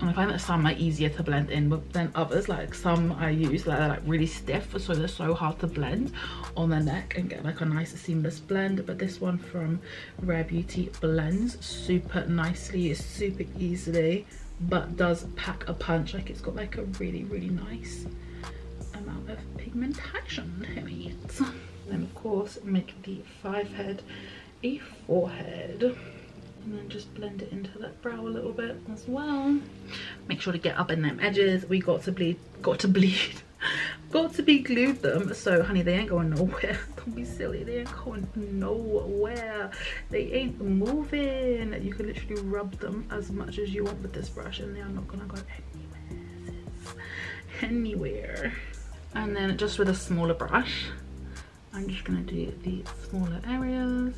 and I find that some are easier to blend in than others. Like some I use that are like really stiff so they're so hard to blend on the neck and get like a nice seamless blend. But this one from Rare Beauty blends super nicely. Super easily but does pack a punch. Like it's got like a really really nice amount of pigmentation in it. Then of course make the five head a forehead and then just blend it into that brow a little bit as well. Make sure to get up in them edges. We got to bleed got to bleed. Got to be glued them. So honey they ain't going nowhere. Don't be silly. They ain't going nowhere. They ain't moving. You can literally rub them as much as you want with this brush and they are not gonna go anywhere. Anywhere. And then just with a smaller brush i'm just gonna do the smaller areas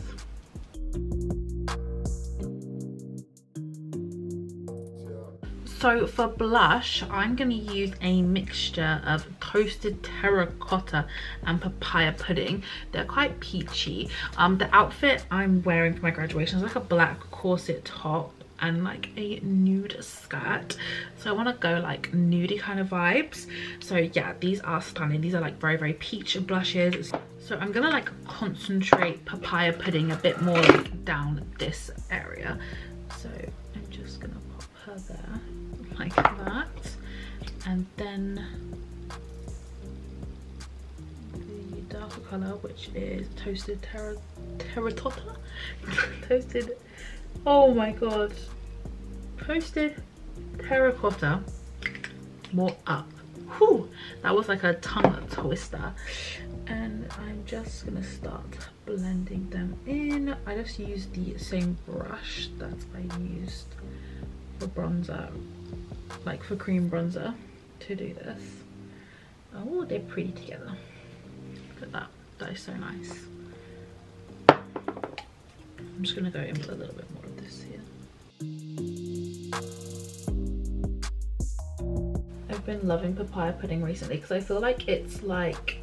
so for blush i'm going to use a mixture of toasted terracotta and papaya pudding. They're quite peachy. Um the outfit i'm wearing for my graduation is like a black corset top and like a nude skirt. So i want to go like nudie kind of vibes. So yeah these are stunning. These are like very very peach blushes. So i'm gonna like concentrate papaya pudding a bit more like down this area. So i'm just gonna pop her there like that. And then the darker color which is toasted terra terracotta. Toasted oh my god. Toasted terracotta. More up. Whew, that was like a tongue twister. And i'm just gonna start blending them in. I just used the same brush that i used for bronzer like for cream bronzer to do this. Oh they're pretty together. Look at that. That is so nice. I'm just gonna go in with a little bit more of this here. I've been loving papaya pudding recently because I feel like it's like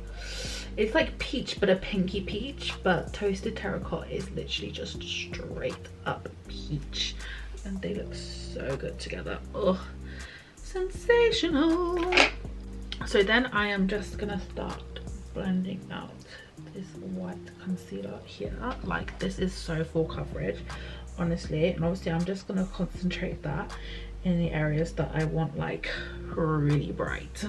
it's like peach but a pinky peach but toasted terracotta is literally just straight up peach. And they look so good together. Oh sensational. So then i am just gonna start blending out this white concealer here. Like this is so full coverage honestly. And obviously i'm just gonna concentrate that in the areas that i want like really bright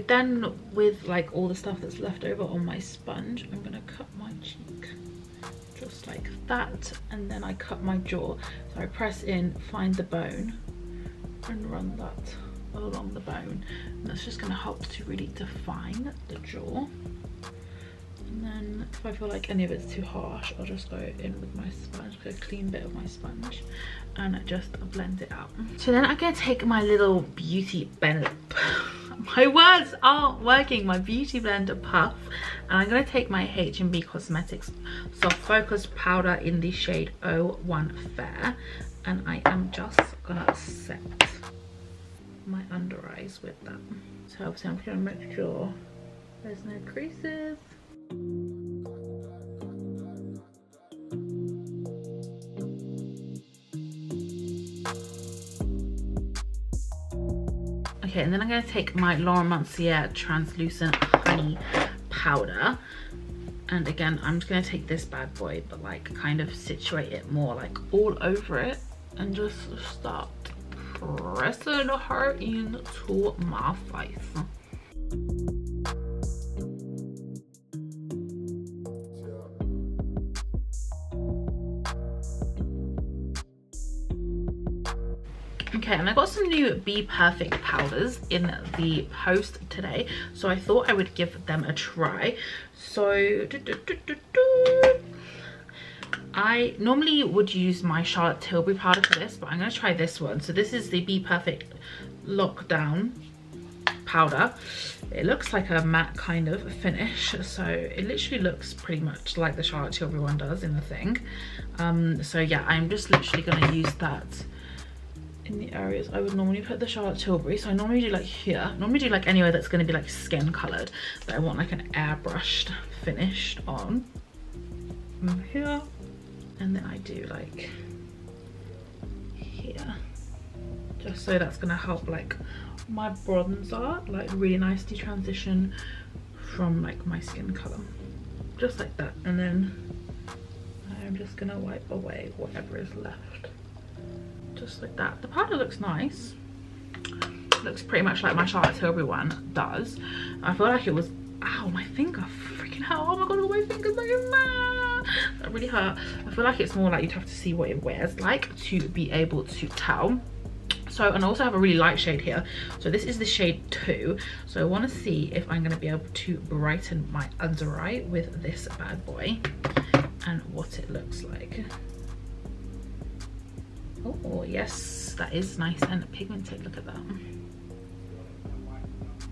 then with like all the stuff that's left over on my sponge i'm gonna cut my cheek just like that and then i cut my jaw. So i press in find the bone and run that along the bone. And that's just going to help to really define the jaw and then if I feel like any of it's too harsh I'll just go in with my sponge a clean bit of my sponge and just blend it out so then I'm to take my little beauty blender my words aren't working my beauty blender puff and I'm going to take my HNB Cosmetics soft focus powder in the shade 01 Fair and I am just gonna set my under eyes with that. So obviously I'm gonna make sure there's no creases. Okay, and then I'm gonna take my Laura Mercier translucent honey powder. And again, I'm just gonna take this bad boy, but like kind of situate it more like all over it and just start pressing her into my face. Okay, and I got some new BPerfect powders in the post today, so I thought I would give them a try. So, doo -doo -doo I normally would use my Charlotte Tilbury powder for this, but I'm going to try this one. So this is the BPerfect Lockdown powder. It looks like a matte kind of finish. So it literally looks pretty much like the Charlotte Tilbury one does in the thing. Um, so yeah, I'm just literally going to use that in the areas I would normally put the Charlotte Tilbury. So I normally do like here. normally do like anywhere that's going to be like skin coloured. But I want like an airbrushed finished on. here and then I do like here just so that's gonna help like my bronzer like really nicely transition from like my skin color just like that and then I'm just gonna wipe away whatever is left just like that. The powder looks nice. Looks pretty much like my Charlotte Tilbury one does. I feel like it was ow my finger freaking hell oh my god all my fingers like that really hurt. I feel like it's more like you'd have to see what it wears like to be able to tell. So and I also have a really light shade here. So this is the shade 2 so I want to see if I'm going to be able to brighten my under eye with this bad boy and what it looks like oh yes that is nice. And pigmented look at that.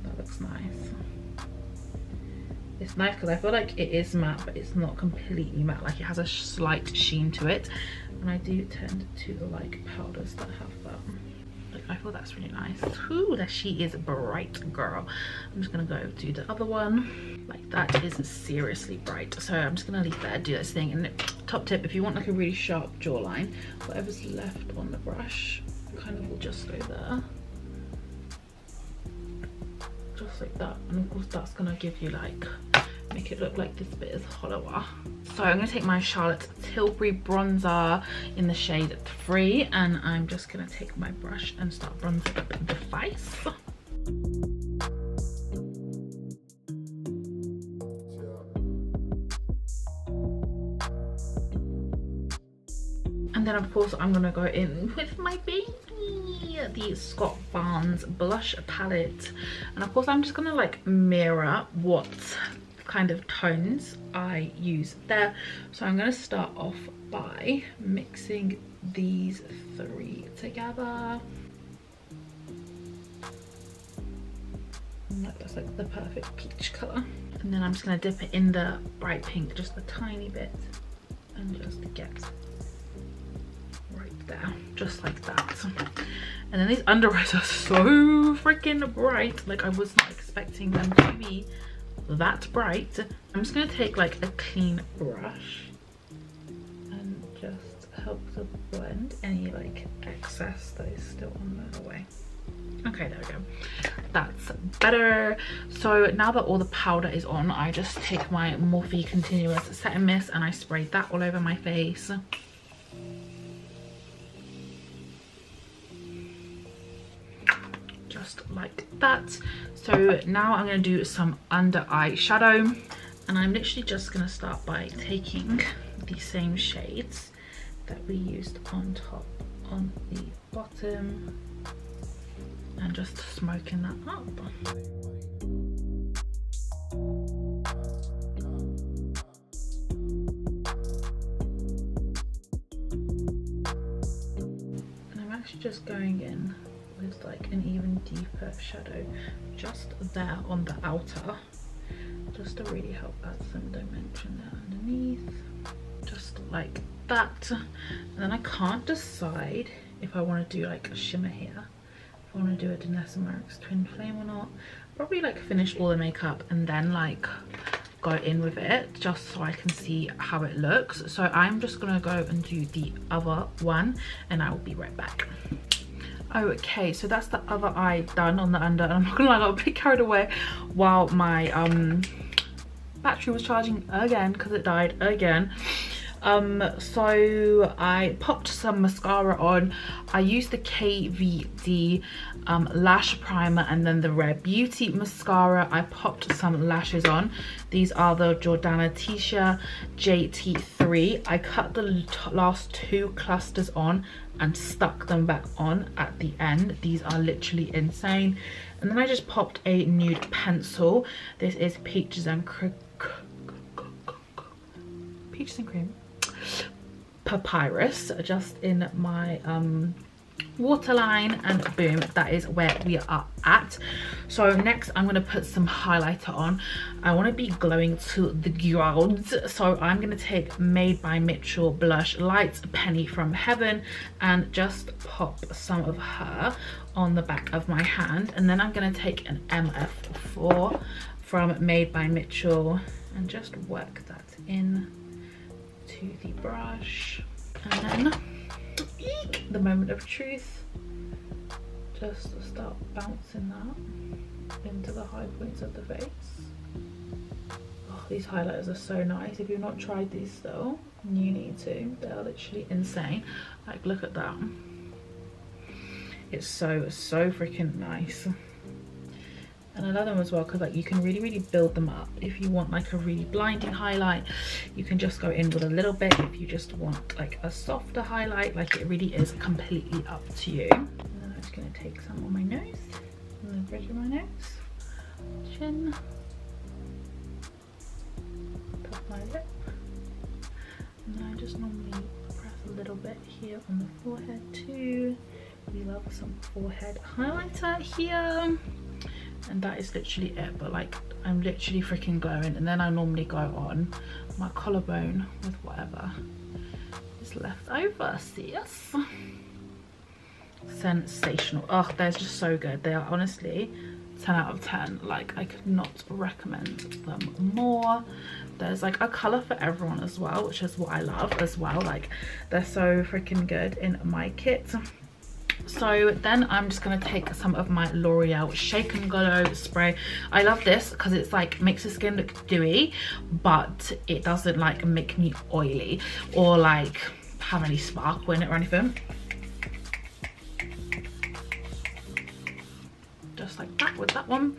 That looks nice. It's nice because I feel like it is matte but it's not completely matte. Like it has a slight sheen to it. And I do tend to like powders that have I thought that's really nice. Ooh, that she is a bright girl. I'm just gonna go do the other one. Like that is seriously bright. So I'm just gonna leave that do this thing. And top tip if you want like a really sharp jawline whatever's left on the brush kind of will just go there. Just like that. And of course that's gonna give you like make it look like this bit is hollower. So i'm going to take my charlotte tilbury bronzer in the shade 3 and i'm just going to take my brush and start bronzing up the face. And then of course i'm gonna go in with my baby the Scott Barnes blush palette. And of course I'm just gonna like mirror what kind of tones I use there so I'm gonna start off by mixing these three together And that, that's like the perfect peach color. And then I'm just gonna dip it in the bright pink just a tiny bit and just get right there, just like that. And then these under eyes are so freaking bright. Like I was not expecting them to be that bright. I'm just gonna take like a clean brush and just help to blend any like excess that is still on the way. Okay there we go. That's better. So now that all the powder is on i just take my morphe continuous setting mist and i spray that all over my face. Just like that so now i'm going to do some under eye shadow and i'm literally just going to start by taking the same shades that we used on top on the bottom and just smoking that up. And I'm actually just going in with like an even deeper shadow just there on the outer just to really help add some dimension there underneath just like that and then I can't decide if I want to do like a shimmer here if I want to do a Danessa Myricks Twin Flame or not. Probably like finish all the makeup and then like go in with it just so I can see how it looks. So I'm just to go and do the other one and I will be right back. Okay, so that's the other eye done on the under. And I'm not gonna lie, I got a bit carried away while my um battery was charging again because it died again um so i popped some mascara on. I used the kvd um, lash primer and then the rare beauty mascara. I popped some lashes on. These are the jordana tisha jt3 i cut the last two clusters on and stuck them back on at the end. These are literally insane. And then i just popped a nude pencil. This is peaches and cream. Peaches and cream papyrus just in my um waterline and boom that is where we are at. So next i'm going to put some highlighter on. I want to be glowing to the grounds so i'm going to take made by mitchell blush light penny from heaven and just pop some of her on the back of my hand. And then i'm going to take an mf4 from made by mitchell and just work that in to the brush. And then eek, the moment of truth. Just start bouncing that into the high points of the face. Oh, these highlighters are so nice. If you've not tried these though you need to. They're literally insane. Like look at that. It's so so freaking nice and I love them as well because like you can really really build them up. If you want like a really blinding highlight you can just go in with a little bit. If you just want like a softer highlight like it really is completely up to you. And then I'm just going to take some on my nose and the bridge of my nose chin top my lip. And then I just normally press a little bit here on the forehead too. We love some forehead highlighter here and that is literally it but like i'm literally freaking glowing. And then i normally go on my collarbone with whatever is left over. See us sensational. Oh they're just so good. They are honestly 10 out of 10 like i could not recommend them more. There's like a color for everyone as well which is what i love as well. Like they're so freaking good in my kit so then i'm just going to take some of my l'oreal shake and glow spray. I love this because it's like makes the skin look dewy but it doesn't like make me oily or like have any sparkle in it or anything. Just like that with that one.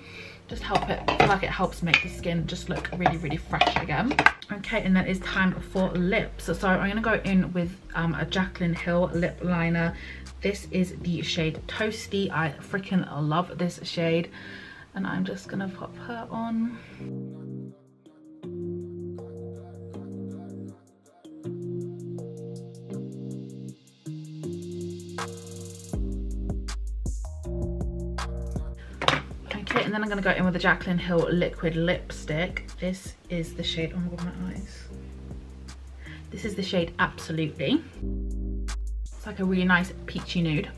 Just help it like it helps make the skin just look really really fresh again. Okay and then it's time for lips. So i'm going to go in with um, a jaclyn hill lip liner this is the shade Toasty. I freaking love this shade. And I'm just gonna pop her on. Okay, and then I'm gonna go in with the Jaclyn Hill liquid lipstick. This is the shade, oh my god, my eyes. This is the shade Absolutely. It's like a really nice peachy nude.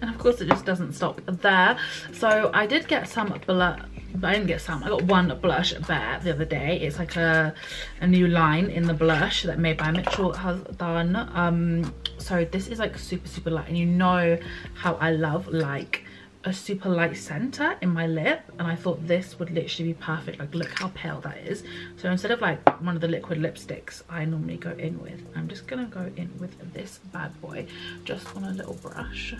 And of course it just doesn't stop there. So I did get some blush I didn't get some. I got one blush bare the other day. It's like a, a new line in the blush that made by Mitchell has done. Um, so this is like super, super light. And you know how I love like a super light center in my lip and I thought this would literally be perfect. Like look how pale that is. So instead of like one of the liquid lipsticks I normally go in with I'm just gonna go in with this bad boy. Just on a little brush.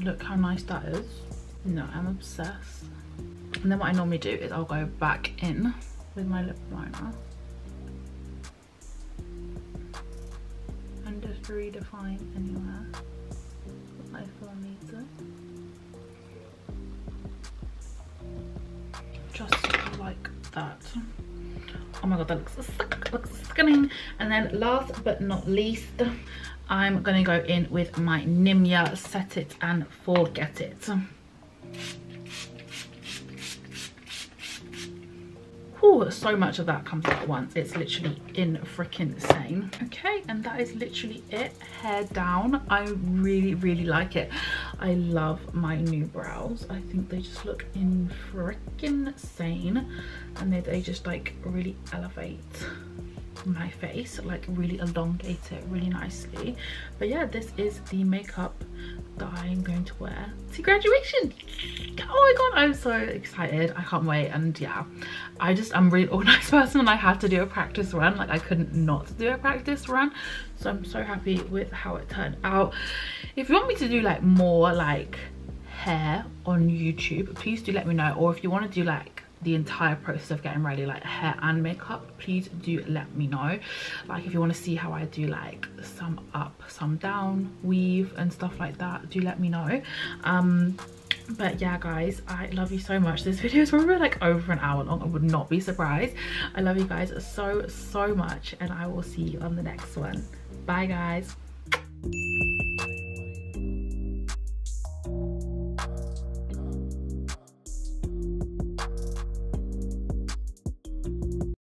Look how nice that is. No I'm obsessed. And then what I normally do is I'll go back in with my lip liner redefine anywhere I feel needs just like that. Oh my god that looks, looks stunning. And then last but not least I'm gonna go in with my Nimya. Set It and Forget It. Ooh, so much of that comes out at once. It's literally in freaking insane. Okay, and that is literally it. Hair down. I really, really like it. I love my new brows. I think they just look in freaking insane. And they, they just like really elevate my face like really elongate it really nicely but yeah this is the makeup that i'm going to wear to graduation oh my god i'm so excited i can't wait and yeah i just i'm really organized person and i had to do a practice run. Like i couldn't not do a practice run. So i'm so happy with how it turned out. If you want me to do like more like hair on youtube please do let me know. Or if you want to do like the entire process of getting ready like hair and makeup please do let me know. Like if you want to see how i do like some up some down weave and stuff like that do let me know. Um but yeah guys i love you so much. This video is probably like over an hour long. I would not be surprised. I love you guys so so much and i will see you on the next one. Bye guys